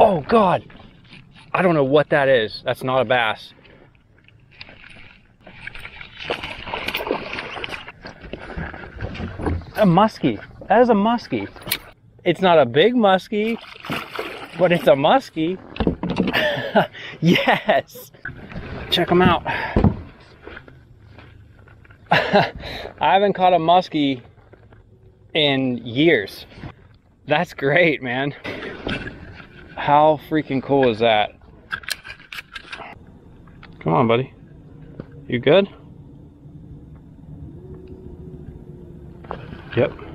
Oh God. I don't know what that is. That's not a bass. A muskie. That is a muskie. It's not a big muskie, but it's a muskie. yes. Check them out. I haven't caught a muskie in years. That's great, man. How freaking cool is that? Come on, buddy. You good? Yep.